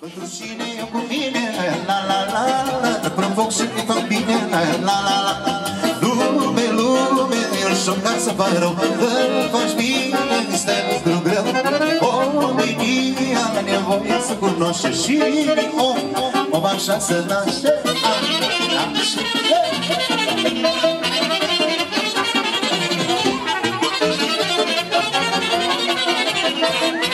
Pentru cine e cu mine, la la la. La Te provoc și te fac bine, la la la Lume, lume, el și-o ca să fac rău. Îl faci bine, este lucru greu. Omenia are nevoie să cunoaște și om. Om așa să naște, naște Cine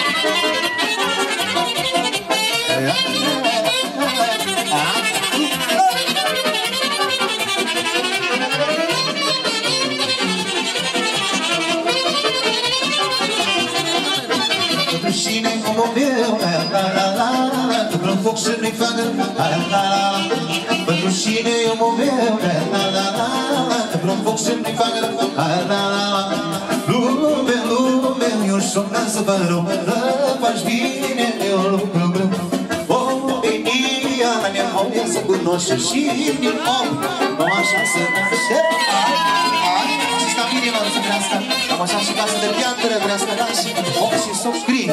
foc să nu-i facă, la la la Pentru cine omul meu, la la la la După foc să nu-i facă, la la la Lume, lume, eu sunt ca să vă rog Că faci bine, eu lucru greu Omenia nevoie să cunoaște și din om. Nu așa să naște, ai, ai Și stabililor să crească. Cam așa și casă de piatră vrea să naște Om și să scrie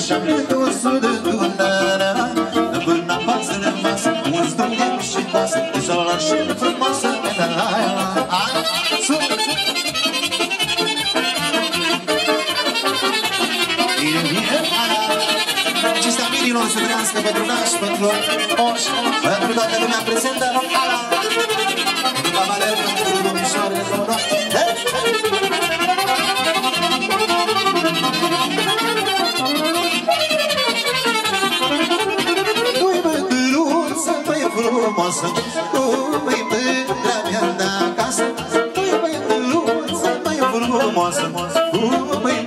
Unde șapte dosul de Dunărea Până pasă de masă Un stâng de și pasă Izola și frumoasă La la la Hai, super, Bine, bine, Și stabililor să trăiască pentru nași, pentru moș Pentru toată lumea prezentă Ala Pentru babaler, pentru domnișoare, pentru noi frumoasă. Tu măi mândra mea de acasă Tu măi mândruță, măi frumoasă. Tu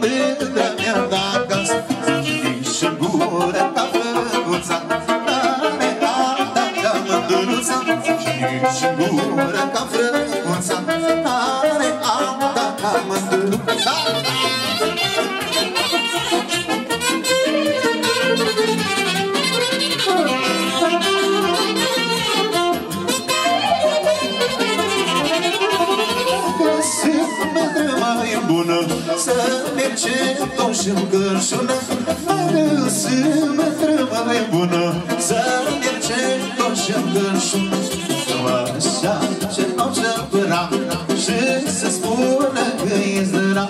mergem toți și-n cărșună Fără să mă mai bună. Să mergem toți și-n cărșună Așa ce nu ce păra Și să spună că e zdăra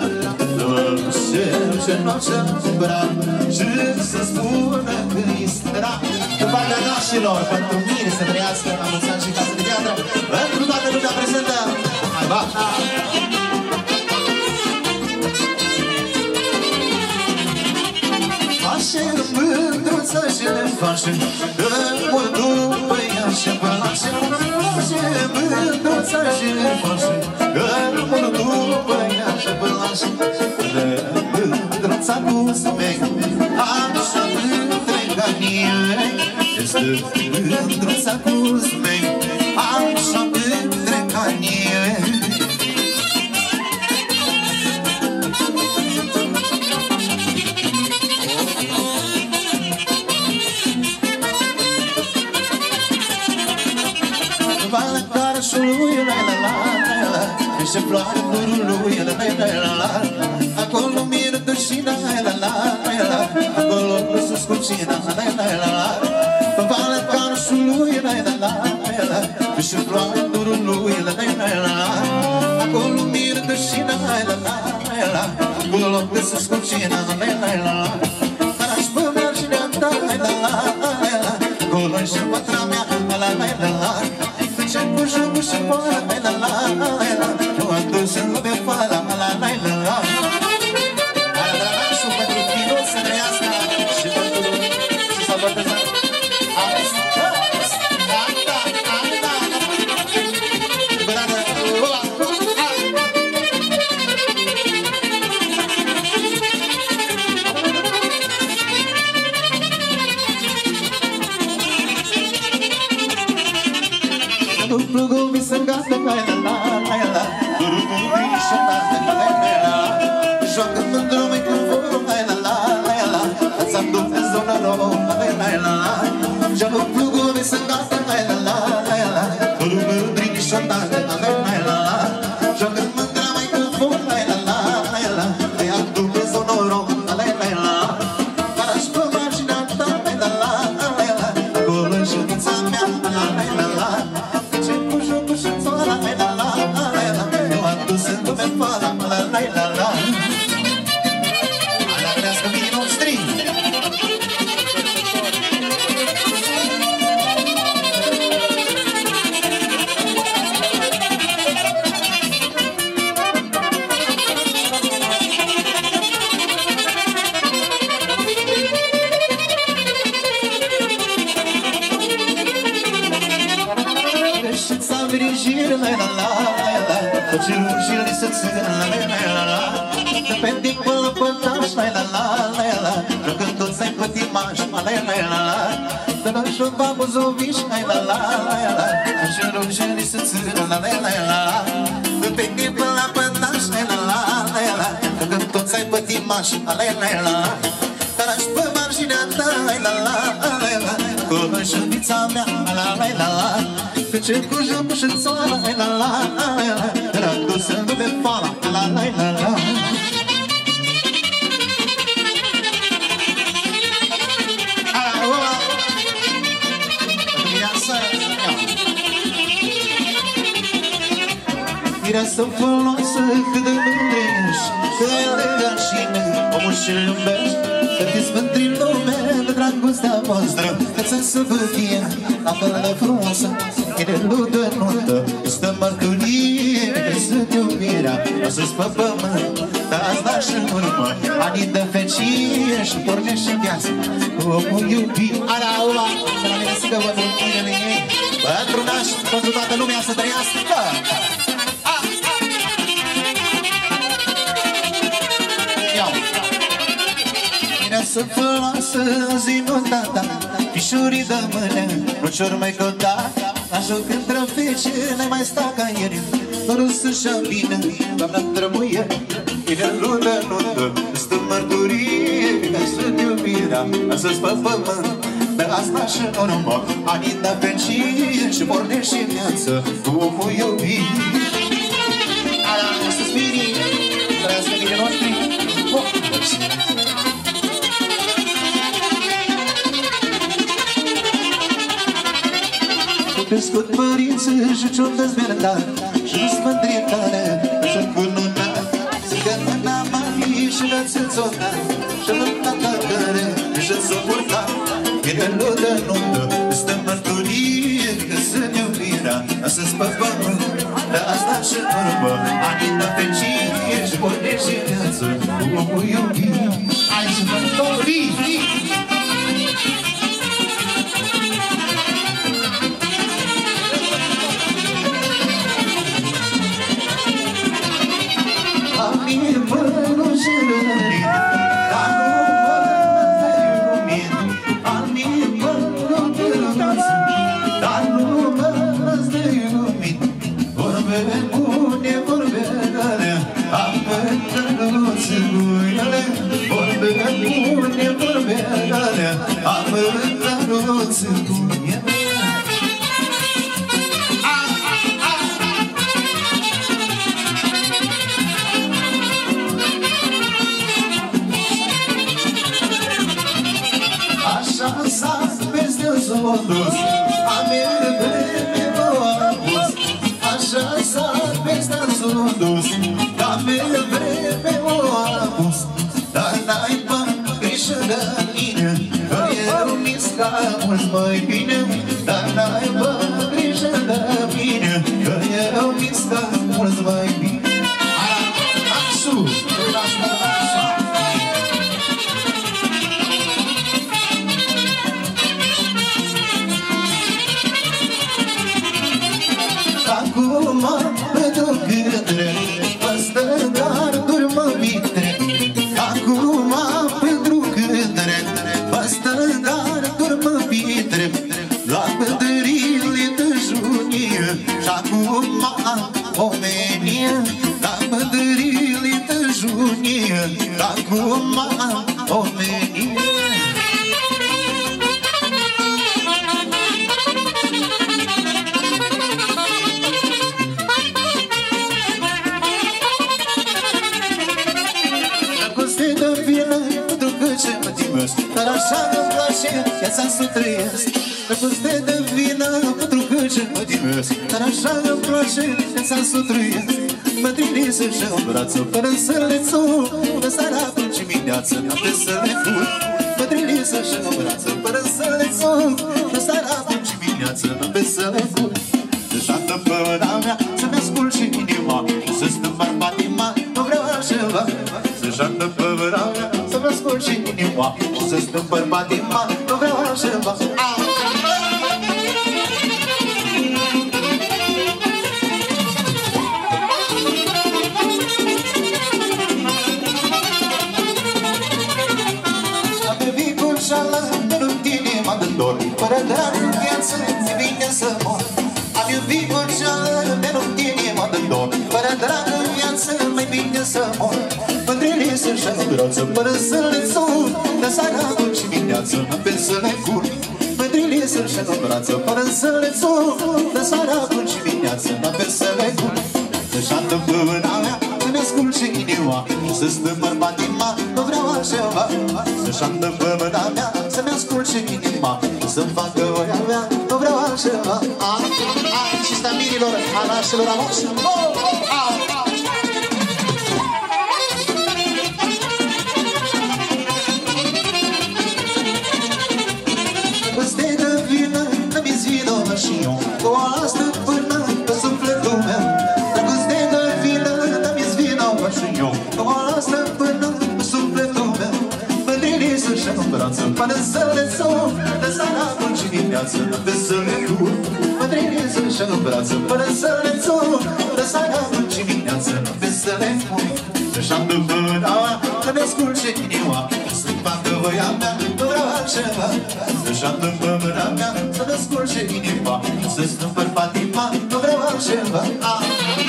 Așa ce nu ce păra Și să spună că e zdăra În partea nașilor, pentru mine să trăiască La mulți ani și casă de piatră Așa mândruța și ne face Că mă după ea și place Așa mândruța și ne face Că mă după ea și place Că mândruța cu zmei Așa mândrega nimeni Este mândruța cu zmei Așa mândrega nimeni la gurulu ya la la la la a colombina do china la la la a colombo sus cucina la la la la papala caro sulu ya la la la la bicho la gurulu ya la la la la a colombina do china la la la la a colombo sus cucina la la la la para as mulheres canta la la la la coloncha patra minha la la la la Puxa, puxa, puxa, bora De pe dincolo pătaș, la la la la la Jucând toți ai pătimaș, la la la la la De la șoba buzoviș, la la la la la Toți rugile să țină, la la la la De pe dincolo pătaș, la la la la la Jucând toți ai pătimaș, la la la la Dar aș pe marginea ta, la la la la la Cu șubița mea, la la la la Pe ce cu jocul și țara, la la la la la Radu să nu de fala, la la la la Mireasă frumoasă cât de mândrești Că ai legat și omul și iubești. Să fiți mândri în lume de dragostea voastră Că să vă fie la fel de frumoasă. Inelul de nuntă este mărturie Că sunt iubirea Astăzi pe pământ Dar azi da și în urmă. Ani de fecie și pornești în viață Cu omul iubit. Ala, ula Să la mine să vă mulțumire ei. Pentru naș, pentru toată lumea să trăiască să făloasă zi nu tata Pișurii de mână, rucior mai căuta La joc între fece, n-ai mai sta ca ieri. Dorul să-și bine, doamna drămuie. Vine lună, nuntă, stă mărturie Că sunt iubirea, astăzi pe pământ. De asta și în urmă, ani de fericire Și pornești în viață cu omul iubit Ala, să spirii, trăiască bine noștri. Oh, crescut părinții și ce-o dezmierdat Și-s mândrietare și-o cununat Țigă mâna mami și le-ți înțonat Și lupta care și s-o purtat Inelul de nuntă este mărturie Că sunt iubirea astăzi pe pământ De asta și în urmă Ani de fericire și pornești în viață Cu omul iubit. Hai să s-a dus Amir de vreme m-a pus Așa s-a vestat s-a dus. Amir de vreme m-a pus. Dar n-ai bani grijă de mine. Eu mi-s ca mulți mai bine. Dragoste de vină pentru că ce mă timesc Dar așa îmi place viața să trăiesc. Mă trimis și în brață fără să le țup De seara până și dimineață noapte să le fur. Mă trimis și în brață fără să le țup De seara până și dimineață noapte să le fur. Deja dă păra mea să-mi ascult și inima. Să stăm bărbatima, nu vreau altceva. Deja dă păra mea să-mi ascult și inima. Să stăm bărbatima, nu vreau altceva. Am să mor. Mândrile să-și în brață, fără să le țur De seara până și dimineață, pe să le cur. Mândrile să-și în brață, fără să le țur De seara până și dimineață, pe să le cur. Deja dă pâna mea, să-mi ascult și inima Să stăm bărbatima, nu vreau altceva. Să-și andă pâna mea, să-mi ascult și inima Să-mi facă voia mea, nu vreau altceva. Ai, ai, și stabililor, anașilor amos. Oh, oh, au, și eu Cu o astă până pe sufletul meu. Dragoste de vină, îmi vină și eu. Cu o astă până pe sufletul meu. Mândrile să-și în brață, până să le țop De seara până și dimineață, pe să le cur Mândrile să-și în brață, până să le țop De seara până și dimineață, pe să le cur Deja de mâna, să-mi ascult și inima Să-mi facă voia mea, nu vreau altceva Deja de mâna mea, să-mi ascult și inima Să-ți stăm bărbatima, nu vreau altceva ah,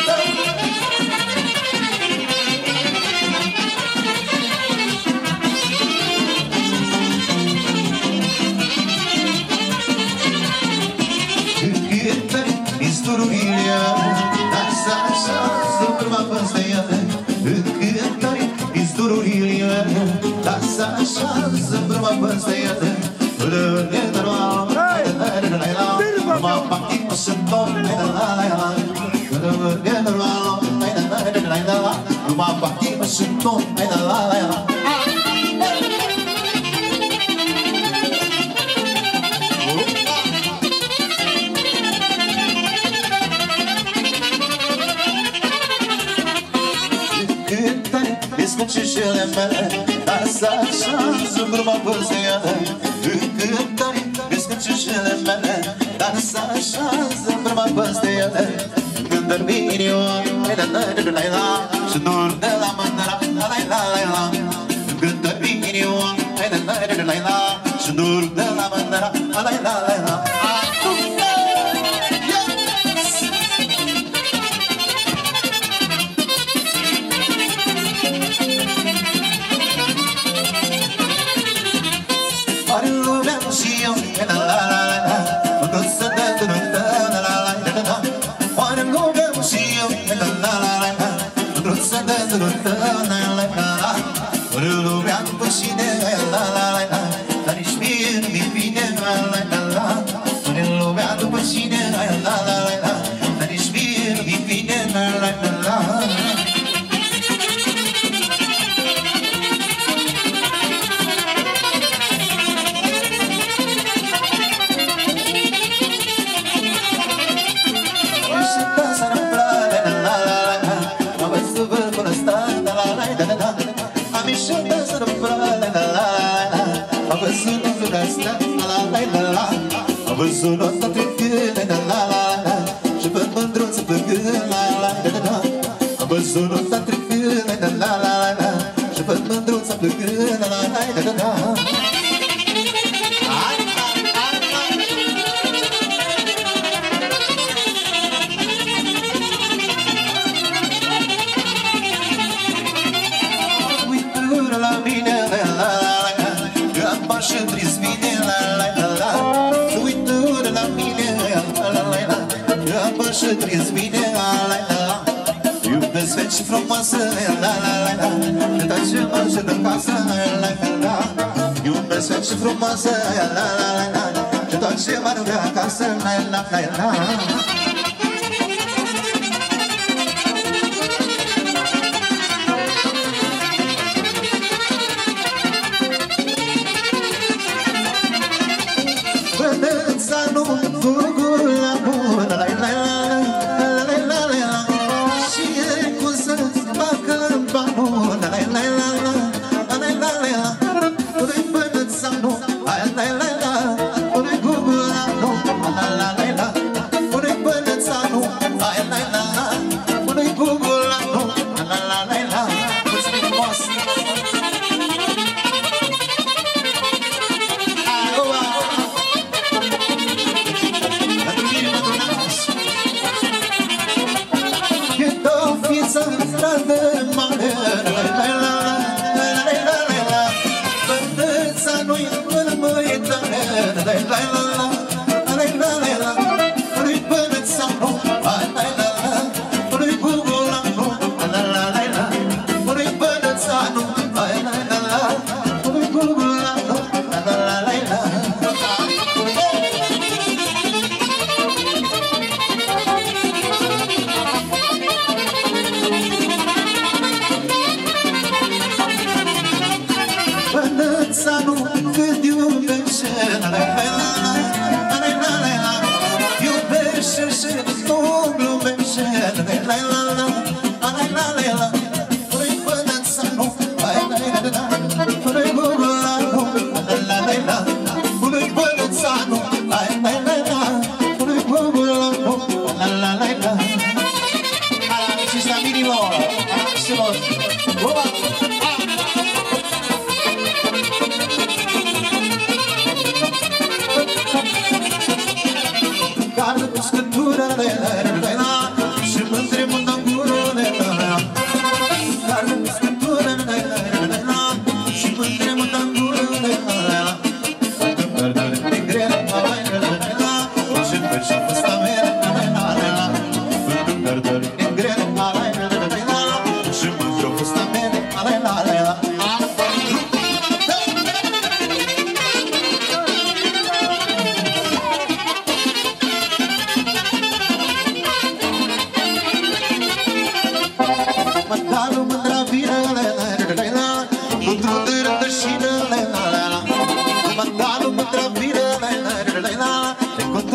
da. Să-mi păstăiată Rumah bakti mesentuh, la la la la. Cântare, descăcișele mele Dar să așa, zâmbruma păzeală Cântare, descăcișele mele Dar să așa, zâmbruma păzeală Cântăr bine, o, la la la la la Și nur de la mândra, la la la la la Cântăr bine, și prins mine la la la Iubesc veci frumoasă la la la la Dar ce frumoasă de pasă la la Iubesc și frumoasă la la la la. Și tot ce m-ar vrea acasă la la la la.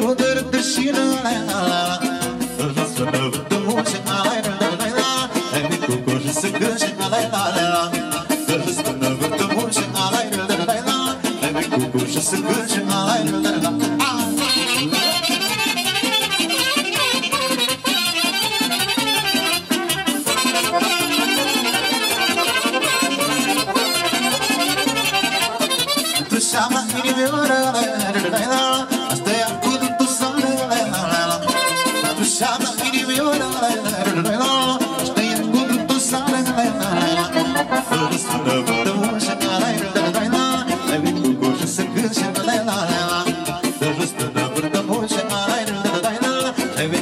Poder destino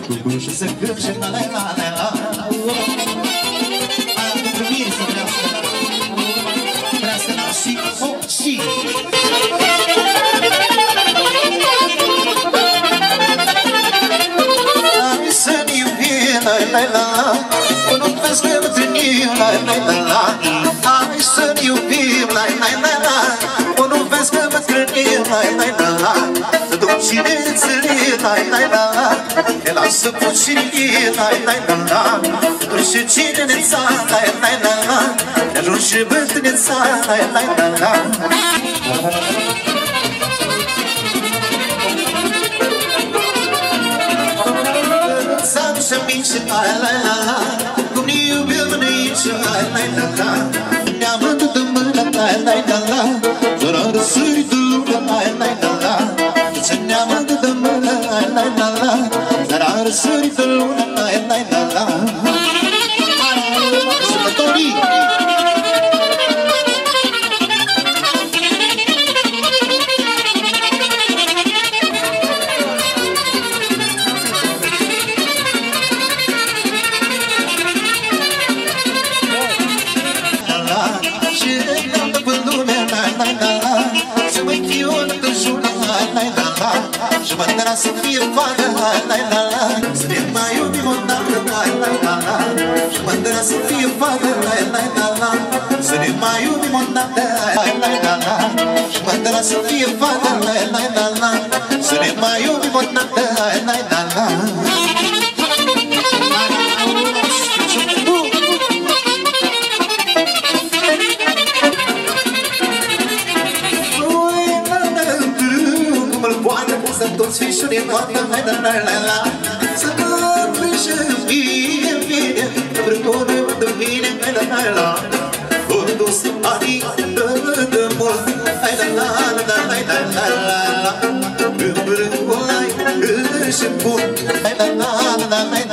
Și să cârșe la la la la. La Pentru mine să vrească Vrească la și o și. Să-mi la la Nu-mi vezi că la la la. Tai lai, la, da, tu da. Te duc tai tai lai, la, la Te lasă tai lai, lai, la, la Te duce cineța, lai, lai, la, da. la Te ajunge bătrâneța, lai, lai, la, la Să-mi se lai, lai, la zări de lună, na na na fie fagă, la la la la. Să ne mai iubim o dată, la la la. La Și mă dăra să fie fagă, la la la la. Să ne mai iubim o dată, la la la. La Și mă dăra să fie fagă, la la la la. Să ne mai iubim o dată, la la la la Свищури гордо медалала. Сакарвиши вие Приколи в домине медалала. Унду сипари дымол. Айдала айдала айдала. Гымбры улай гышим бун. Айдала айдала айдала.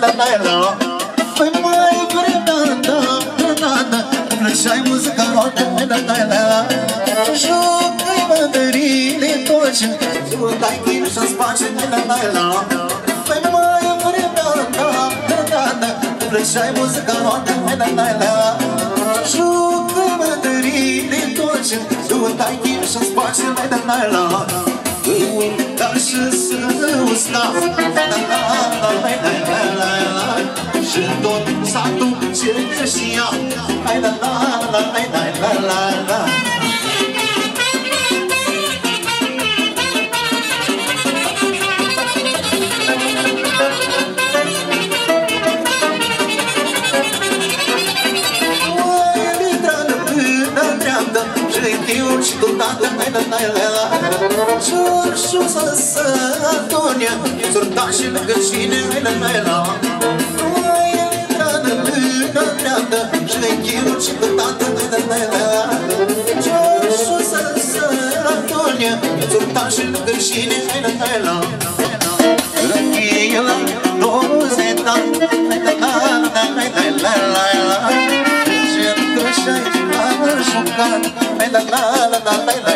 la la la Păi mai vremea na Plăceai muzica roată la la la Jucai mădările toci Jucai chim și-ți face la la la Păi mai vremea na Plăceai muzica roată la la la Jucai mădările toci Jucai chim și-ți face la la la Îi uitai și să-ți la la la și tot satul ce și ea. Hai la la la la la la la. La și tot tată mai dă nai la la Jur și să să Antonia Surta și lângă cine mai dă nai la. Mai intra de dreaptă, dreaptă Și le ghiuci pe tată, tată, tată Jos, sus, sărătonie Țurtașe lângă șine, helă, la la la. La Și-ntrășai la la la la. helă